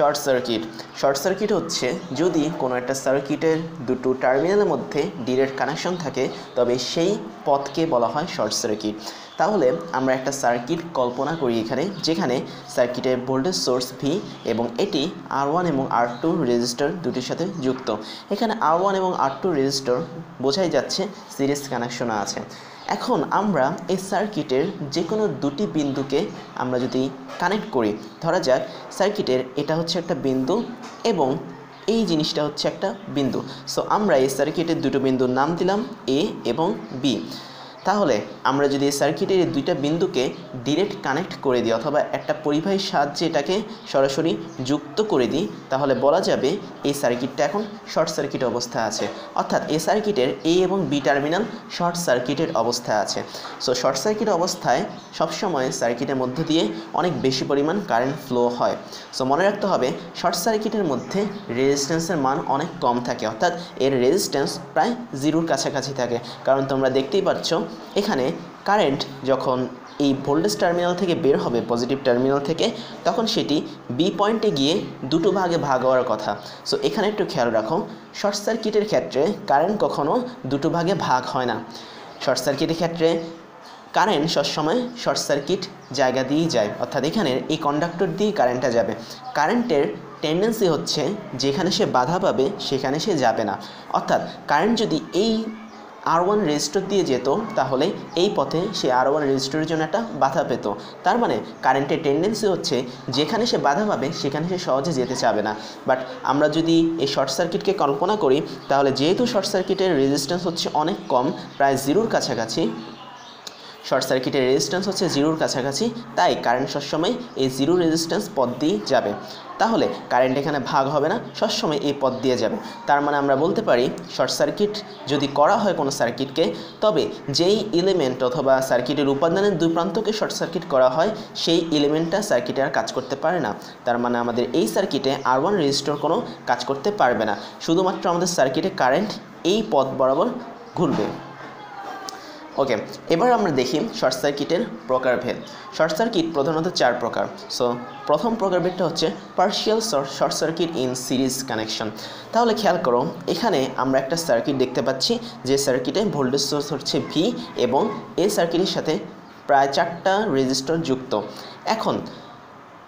Short circuit. Short circuit হচ্ছে যদি কোনো একটা সার্কিটের দুটো টার্মিনালের মধ্যে ডিরেক্ট কানেকশন থাকে, তবে সেই পথকে বলা হয় শর্ট সার্কিট। তাহলে আমরা একটা সার্কিট কল্পনা করি এখানে, যেখানে সার্কিটের ভোল্টেজ সোর্স ভি এবং এটি আর ওয়ান এবং আর টু রেজিস্টার দুটির সাথে যুক্ত। এখানে আর ওয়ান এবং আর টু রেজিস্টার বোঝাই যাচ্ছে সিরিজ কানেকশন আছে। এখন আমরা এই সার্কিটের যে কোনো দুটি বিন্দুকে আমরা যদি কানেক্ট করি, ধরা যাক সার্কিটের এটা হচ্ছে একটা বিন্দু এবং এই জিনিসটা হচ্ছে একটা বিন্দু। সো আমরা এই সার্কিটের দুটো বিন্দুর নাম দিলাম এ এবং বি তাহলে আমরা যদি এই সার্কিটের দুইটা বিন্দুকে ডিরেক্ট কানেক্ট করে দিই অথবা একটা পরিবাহীর সাহায্যে এটাকে সরাসরি যুক্ত করে দিই, তাহলে বলা যাবে এই সার্কিটটা এখন শর্ট সার্কিট অবস্থা আছে। অর্থাৎ এই সার্কিটের এ এবং বি টার্মিনাল শর্ট সার্কিটের অবস্থা আছে। সো শর্ট সার্কিট অবস্থায় সবসময় সার্কিটের মধ্যে দিয়ে অনেক বেশি পরিমাণ কারেন্ট ফ্লো হয়। সো মনে রাখতে হবে শর্ট সার্কিটের মধ্যে রেজিস্ট্যান্সের মান অনেক কম থাকে। অর্থাৎ এর রেজিস্ট্যান্স প্রায় জিরোর কাছাকাছি থাকে। কারণ তোমরা দেখতেই পাচ্ছ এখানে কারেন্ট যখন এই ভোল্টেজ টার্মিনাল থেকে বের হবে পজিটিভ টার্মিনাল থেকে, তখন সেটি বি পয়েন্টে গিয়ে দুটো ভাগে ভাগ হওয়ার কথা। সো এখানে একটু খেয়াল রাখো শর্ট সার্কিটের ক্ষেত্রে কারেন্ট কখনো দুটো ভাগে ভাগ হয় না। শর্ট সার্কিটের ক্ষেত্রে কারেন্ট সবসময় শর্ট সার্কিট জায়গা দিয়েই যায়। অর্থাৎ এখানে এই কন্ডাক্টর দিয়েই কারেন্টটা যাবে। কারেন্টের টেন্ডেন্সি হচ্ছে, যেখানে সে বাধা পাবে, সেখানে সে যাবে না। অর্থাৎ কারেন্ট যদি এই আর ওয়ান রেজিস্টার দিয়ে যেত, তাহলে এই পথে সে আর ওয়ান রেজিস্টারের জন্য একটা বাধা পেত। তার মানে কারেন্টের টেন্ডেন্সি হচ্ছে যেখানে সে বাধা পাবে, সেখানে সে সহজে যেতে চাবে না। বাট আমরা যদি এই শর্ট সার্কিটকে কল্পনা করি, তাহলে যেহেতু শর্ট সার্কিটের রেজিস্ট্যান্স হচ্ছে অনেক কম, প্রায় জিরোর কাছাকাছি শর্ট সার্কিটের রেজিস্ট্যান্স হচ্ছে জিরোর কাছাকাছি, তাই কারেন্ট সবসময় এই জিরো রেজিস্ট্যান্স পথ দিয়ে যাবে। তাহলে কারেন্ট এখানে ভাগ হবে না, সবসময় এই পথ দিয়ে যাবে। তার মানে আমরা বলতে পারি শর্ট সার্কিট যদি করা হয় কোনো সার্কিটকে তবে যেই এলিমেন্ট অথবা সার্কিটের উপাদানের দুই প্রান্তকে শর্ট সার্কিট করা হয়, সেই এলিমেন্টটা সার্কিটে আর কাজ করতে পারে না। তার মানে আমাদের এই সার্কিটে আর ওয়ান রেজিস্টর কোনো কাজ করতে পারবে না। শুধুমাত্র আমাদের সার্কিটে কারেন্ট এই পথ বরাবর ঘুরবে। ওকে এবার আমরা দেখি শর্ট সার্কিটের প্রকারভেদ শর্ট সার্কিট প্রধানত চার প্রকার। সো প্রথম প্রকারভেদটা হচ্ছে partial short circuit in series connection তাহলে খেয়াল করো, এখানে আমরা একটা সার্কিট দেখতে পাচ্ছি, যে সার্কিটে ভোল্টেজ সোর্স হচ্ছে ভি এবং এই সার্কিটের সাথে প্রায় চারটা রেজিস্টর যুক্ত। এখন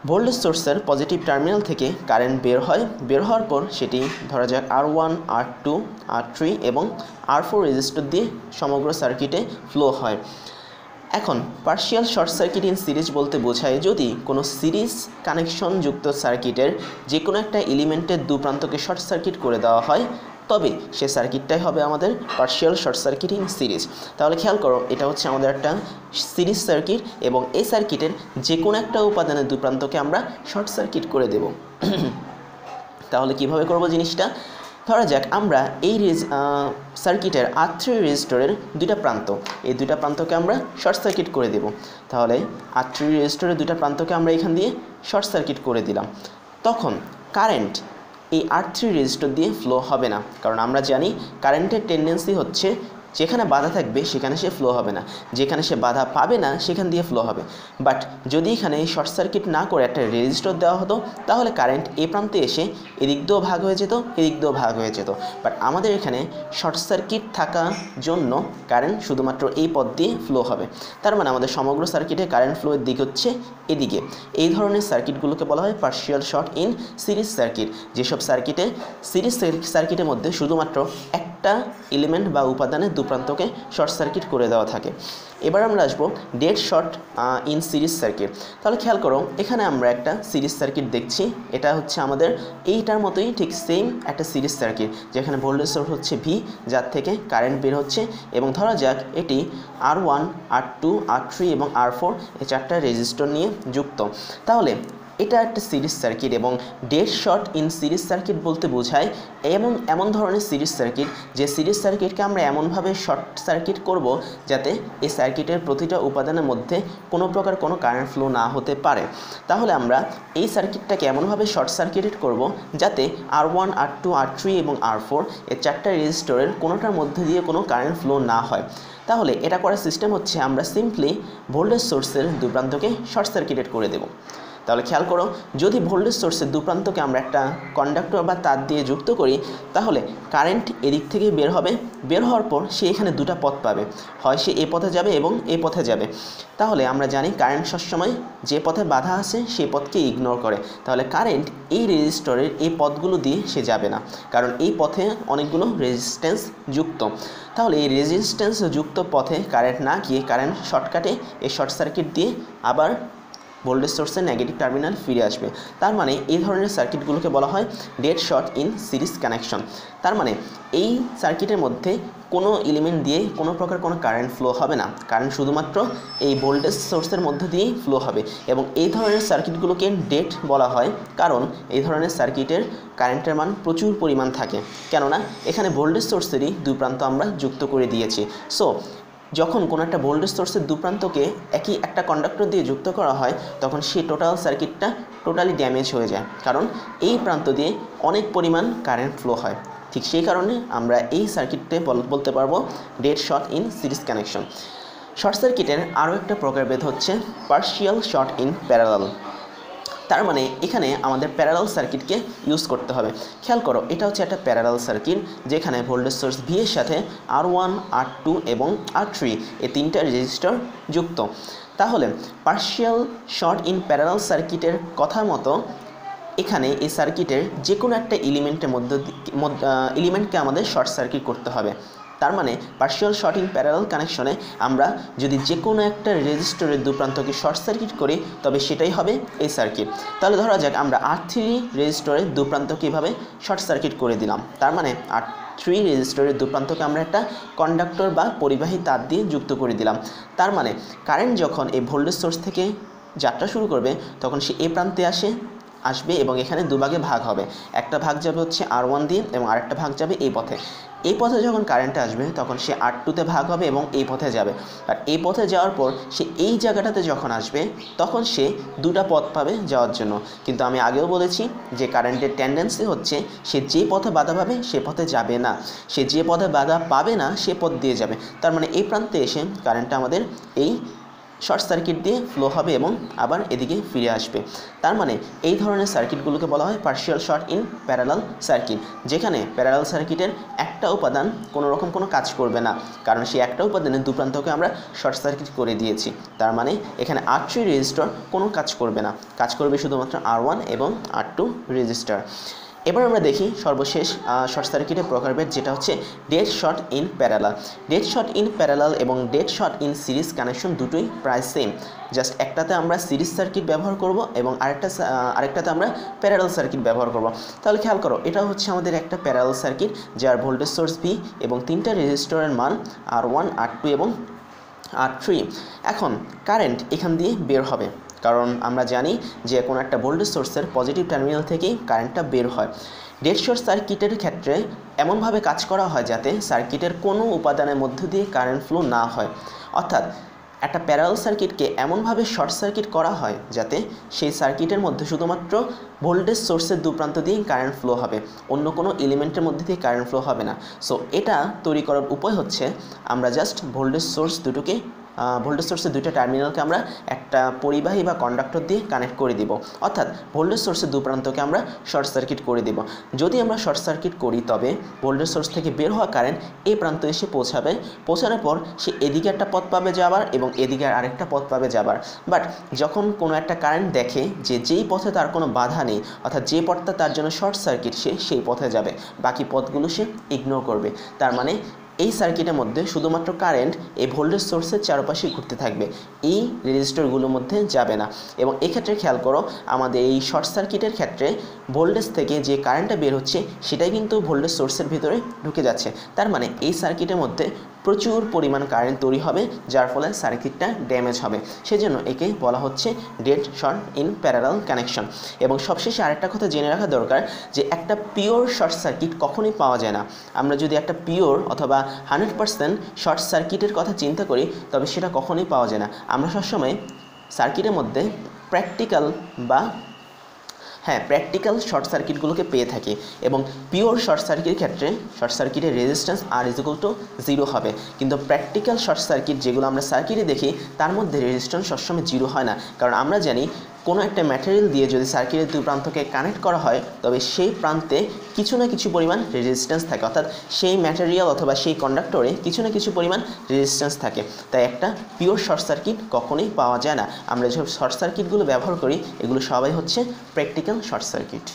ভোল্টেজ সোর্সের পজিটিভ টার্মিনাল থেকে কারেন্ট বের হয়। বের হওয়ার পর সেটি ধরা যাক R one R two R three এবং আর ফোর রেজিস্টার দিয়ে সমগ্র সার্কিটে ফ্লো হয়। এখন partial short circuit in series বলতে বোঝায় যদি কোনো সিরিজ কানেকশন যুক্ত সার্কিটের যে কোনো একটা এলিমেন্টের দু প্রান্তকে শর্ট সার্কিট করে দেওয়া হয় তবে সে সার্কিটটাই হবে আমাদের পার্শিয়াল শর্ট সার্কিট সিরিজ তাহলে খেয়াল করো, এটা হচ্ছে আমাদের একটা সিরিজ সার্কিট এবং এই সার্কিটের যে কোনো একটা উপাদানের দু প্রান্তকে আমরা শর্ট সার্কিট করে দেব। তাহলে কীভাবে করব জিনিসটা? ধরা যাক, আমরা এই রেজ সার্কিটের আর থ্রি রেজিস্টরের দুইটা প্রান্ত, এই দুইটা প্রান্তকে আমরা শর্ট সার্কিট করে দেব। তাহলে আর থ্রি রেজিস্টরের দুইটা প্রান্তকে আমরা এখান দিয়ে শর্ট সার্কিট করে দিলাম। তখন কারেন্ট এই আর থ্রি রেজিস্টর দিয়ে ফ্লো হবে না। কারণ আমরা জানি কারেন্টের টেন্ডেন্সি হচ্ছে যেখানে বাধা থাকবে, সেখানে সে ফ্লো হবে না। যেখানে সে বাধা পাবে না, সেখান দিয়ে ফ্লো হবে। বাট যদি এখানে শর্ট সার্কিট না করে একটা রেজিস্টর দেওয়া হতো, তাহলে কারেন্ট এ প্রান্তে এসে এদিক দিয়েও ভাগ হয়ে যেত, এদিক দিয়েও ভাগ হয়ে যেত। বাট আমাদের এখানে শর্ট সার্কিট থাকার জন্য কারেন্ট শুধুমাত্র এই পথ দিয়ে ফ্লো হবে। তার মানে আমাদের সমগ্র সার্কিটে কারেন্ট ফ্লোয়ের দিক হচ্ছে এদিকে। এই ধরনের সার্কিটগুলোকে বলা হয় partial short in series circuit যেসব সার্কিটে সিরিজ সার্কিটের মধ্যে শুধুমাত্র একটা এলিমেন্ট বা উপাদানের দু প্রান্তকে শর্ট সার্কিট করে দেওয়া থাকে। এবার আমরা আসব dead short in series circuit তাহলে খেয়াল করো, এখানে আমরা একটা সিরিজ সার্কিট দেখছি। এটা হচ্ছে আমাদের, এইটার মতোই ঠিক সেম একটা সিরিজ সার্কিট যেখানে ভোল্টেজ সোর্স হচ্ছে ভি যার থেকে কারেন্ট বের হচ্ছে। এবং ধরা যাক, এটি R one R two R three এবং আর ফোর এই চারটা রেজিস্টর নিয়ে যুক্ত। তাহলে এটা একটা সিরিজ সার্কিট এবং dead short in series circuit বলতে বোঝায় এমন এমন ধরনের সিরিজ সার্কিট যে সিরিজ সার্কিটকে আমরা এমনভাবে শর্ট সার্কিট করব যাতে এই সার্কিটের প্রতিটা উপাদানের মধ্যে কোনো প্রকার কোনো কারেন্ট ফ্লো না হতে পারে। তাহলে আমরা এই সার্কিটটাকে এমনভাবে শর্ট সার্কিটেড করব যাতে R one, R two, R three এবং আর ফোর এই চারটা রেজিস্টরের কোনোটার মধ্যে দিয়ে কোনো কারেন্ট ফ্লো না হয়। তাহলে এটা করার সিস্টেম হচ্ছে আমরা সিম্পলি ভোল্টেজ সোর্সের দুই প্রান্তকে শর্ট সার্কিটেড করে দেব। তাহলে খেয়াল করো, যদি ভোল্টেজ সোর্সের দুপ্রান্তকে আমরা একটা কন্ডাক্টর বা তার দিয়ে যুক্ত করি, তাহলে কারেন্ট এদিক থেকে বের হবে। বের হওয়ার পর সে এখানে দুটা পথ পাবে। হয় সে এ পথে যাবে এবং এ পথে যাবে। তাহলে আমরা জানি কারেন্ট সবসময় যে পথে বাধা আছে সেই পথকে ইগনোর করে। তাহলে কারেন্ট এই রেজিস্টরের এই পথগুলো দিয়ে সে যাবে না। কারণ এই পথে অনেকগুলো রেজিস্ট্যান্স যুক্ত। তাহলে এই রেজিস্ট্যান্স যুক্ত পথে কারেন্ট না গিয়ে কারেন্ট শর্টকাটে এই শর্ট সার্কিট দিয়ে আবার ভোল্টেজ সোর্সের নেগেটিভ টার্মিনাল ফিরে আসবে। তার মানে এই ধরনের সার্কিটগুলোকে বলা হয় dead short in series connection তার মানে এই সার্কিটের মধ্যে কোনো এলিমেন্ট দিয়ে কোনো প্রকার কোনো কারেন্ট ফ্লো হবে না। কারেন্ট শুধুমাত্র এই ভোল্টেজ সোর্সের মধ্য দিয়েই ফ্লো হবে। এবং এই ধরনের সার্কিটগুলোকে ডেট বলা হয়। কারণ এই ধরনের সার্কিটের কারেন্টের মান প্রচুর পরিমাণ থাকে। কেননা এখানে ভোল্টেজ সোর্সেরই দুই প্রান্ত আমরা যুক্ত করে দিয়েছি। সো যখন কোনো একটা ভোল্টেজ সোর্সের দুপ্রান্তকে একই একটা কন্ডাক্টর দিয়ে যুক্ত করা হয়, তখন সেই টোটাল সার্কিটটা টোটালি ড্যামেজ হয়ে যায়। কারণ এই প্রান্ত দিয়ে অনেক পরিমাণ কারেন্ট ফ্লো হয়। ঠিক সেই কারণে আমরা এই সার্কিটে বলতে পারব dead short in series connection short সার্কিটের আরও একটা প্রকারভেদ হচ্ছে পার্শিয়াল শর্ট ইন প্যারালাল তার মানে এখানে আমাদের প্যারালাল সার্কিটকে ইউজ করতে হবে। খেয়াল করো, এটা হচ্ছে একটা প্যারালাল সার্কিট যেখানে ভোল্টেজ সোর্স ভি এর সাথে আর ওয়ান আর টু এবং আর থ্রি এই তিনটা রেজিস্টার যুক্ত। তাহলে পার্শিয়াল শর্ট ইন প্যারালাল সার্কিটের কথা মতো এখানে এই সার্কিটের যে কোনো একটা এলিমেন্টের মধ্যে এলিমেন্টকে আমাদের শর্ট সার্কিট করতে হবে। তার মানে পার্শিয়াল শর্ট ইন প্যারালাল কানেকশনে আমরা যদি যে কোনো একটা রেজিস্টরের দুপ্রান্তকে শর্ট সার্কিট করি, তবে সেটাই হবে এই সার্কিট তাহলে ধরা যাক আমরা আর থ্রি রেজিস্টরের দুপ্রান্ত কীভাবে শর্ট সার্কিট করে দিলাম। তার মানে আর থ্রি রেজিস্টরের দুপ্রান্তকে আমরা একটা কন্ডাক্টর বা পরিবাহী তার দিয়ে যুক্ত করে দিলাম। তার মানে কারেন্ট যখন এই ভোল্টেজ সোর্স থেকে যাত্রা শুরু করবে, তখন সে এ প্রান্তে আসে আসবে এবং এখানে দুভাগে ভাগ হবে। একটা ভাগ যাবে হচ্ছে আর ওয়ান দিয়ে এবং আরেকটা ভাগ যাবে এই পথে। এই পথে যখন কারেন্ট আসবে, তখন সে আর টুতে ভাগ হবে এবং এই পথে যাবে। আর এই পথে যাওয়ার পর সে এই জায়গাটাতে যখন আসবে, তখন সে দুটা পথ পাবে যাওয়ার জন্য। কিন্তু আমি আগেও বলেছি যে কারেন্টের টেন্ডেন্সি হচ্ছে সে যে পথে বাধা পাবে, সে পথে যাবে না। সে যে পথে বাধা পাবে না, সে পথ দিয়ে যাবে। তার মানে এই প্রান্তে এসে কারেন্টটা আমাদের এই শর্ট সার্কিট দিয়ে ফ্লো হবে এবং আবার এদিকে ফিরে আসবে। তার মানে এই ধরনের সার্কিটগুলোকে বলা হয় partial short in parallel circuit যেখানে প্যারালাল সার্কিটের একটা উপাদান কোনো রকম কোনো কাজ করবে না, কারণ সেই একটা উপাদানের দুপ্রান্তকে আমরা শর্ট সার্কিট করে দিয়েছি। তার মানে এখানে আর থ্রি রেজিস্টার কোনো কাজ করবে না, কাজ করবে শুধুমাত্র আর ওয়ান এবং আর টু রেজিস্টার এবার আমরা দেখি সর্বশেষ শর্ট সার্কিটের প্রকারভেদ যেটা হচ্ছে dead short in parallel dead short in parallel এবং dead short in series connection দুটোই প্রায় সেম জাস্ট একটাতে আমরা সিরিজ সার্কিট ব্যবহার করব এবং আরেকটা আরেকটাতে আমরা প্যারালাল সার্কিট ব্যবহার করব। তাহলে খেয়াল করো, এটা হচ্ছে আমাদের একটা প্যারালাল সার্কিট যার ভোল্টেজ সোর্স ভি এবং তিনটা রেজিস্টরের মান আর ওয়ান আর টু এবং আর থ্রি এখন কারেন্ট এখান দিয়ে বের হবে। কারণ আমরা জানি যে কোনো একটা ভোল্টেজ সোর্সের পজিটিভ টার্মিনাল থেকেই কারেন্টটা বের হয়। ডেড শর্ট সার্কিটের ক্ষেত্রে এমনভাবে কাজ করা হয় যাতে সার্কিটের কোনো উপাদানের মধ্য দিয়ে কারেন্ট ফ্লো না হয়। অর্থাৎ একটা প্যারাল সার্কিটকে এমনভাবে শর্ট সার্কিট করা হয় যাতে সেই সার্কিটের মধ্যে শুধুমাত্র ভোল্টেজ সোর্সের দুপ্রান্ত দিয়েই কারেন্ট ফ্লো হবে, অন্য কোনো এলিমেন্টের মধ্যে দিয়ে কারেন্ট ফ্লো হবে না। সো এটা তৈরি করার উপায় হচ্ছে আমরা জাস্ট ভোল্টেজ সোর্স দুটোকে ভোল্টেজ সোর্সের দুইটা টার্মিনালকে আমরা একটা পরিবাহী বা কন্ডাক্টর দিয়ে কানেক্ট করে দিব। অর্থাৎ ভোল্টেজ সোর্সের দু প্রান্তকে আমরা শর্ট সার্কিট করে দিব। যদি আমরা শর্ট সার্কিট করি, তবে ভোল্টেজ সোর্স থেকে বের হওয়া কারেন্ট এই প্রান্ত এসে পৌঁছাবে। পৌঁছানোর পর সে এদিকে একটা পথ পাবে যাবার এবং এদিকে আরেকটা পথ পাবে যাবার। বাট যখন কোনো একটা কারেন্ট দেখে যে যেই পথে তার কোনো বাধা নেই, অর্থাৎ যে পথটা তার জন্য শর্ট সার্কিট সে সেই পথে যাবে। বাকি পথগুলো সে ইগনোর করবে। তার মানে এই সার্কিটের মধ্যে শুধুমাত্র কারেন্ট এই ভোল্টেজ সোর্সের চারপাশে ঘুরতে থাকবে। এই রেজিস্টরগুলোর মধ্যে যাবে না। এবং এক্ষেত্রে খেয়াল করো, আমাদের এই শর্ট সার্কিটের ক্ষেত্রে ভোল্টেজ থেকে যে কারেন্টটা বের হচ্ছে, সেটাই কিন্তু ভোল্টেজ সোর্সের ভিতরে ঢুকে যাচ্ছে। তার মানে এই সার্কিটের মধ্যে প্রচুর পরিমাণ কারেন্ট তৈরি হবে, যার ফলে সার্কিটটা ড্যামেজ হবে। সেজন্য একে বলা হচ্ছে dead short in parallel connection এবং সবশেষে আরেকটা কথা জেনে রাখা দরকার যে একটা পিওর শর্ট সার্কিট কখনোই পাওয়া যায় না। আমরা যদি একটা পিওর অথবা হান্ড্রেড পার্সেন্ট শর্ট সার্কিটের কথা চিন্তা করি, তবে সেটা কখনোই পাওয়া যায় না। আমরা সবসময় সার্কিটের মধ্যে প্র্যাকটিক্যাল বা হ্যাঁ প্র্যাকটিক্যাল শর্ট সার্কিটগুলোকে পেয়ে থাকি এবং পিওর শর্ট সার্কিটের ক্ষেত্রে শর্ট সার্কিটের resistance R equal to zero হবে। কিন্তু প্র্যাকটিক্যাল শর্ট সার্কিট যেগুলো আমরা সার্কিটে দেখি, তার মধ্যে রেজিস্ট্যান্স সবসময় জিরো হয় না। কারণ আমরা জানি কোনো একটা ম্যাটেরিয়াল দিয়ে যদি সার্কিটের দুই প্রান্তকে কানেক্ট করা হয়, তবে সেই প্রান্তে কিছু না কিছু পরিমাণ রেজিস্ট্যান্স থাকে। অর্থাৎ সেই ম্যাটেরিয়াল অথবা সেই কন্ডাক্টরে কিছু না কিছু পরিমাণ রেজিস্ট্যান্স থাকে। তাই একটা পিওর শর্ট সার্কিট কখনোই পাওয়া যায় না। আমরা যেসব শর্ট সার্কিটগুলো ব্যবহার করি, এগুলো সবাই হচ্ছে প্র্যাকটিক্যাল শর্ট সার্কিট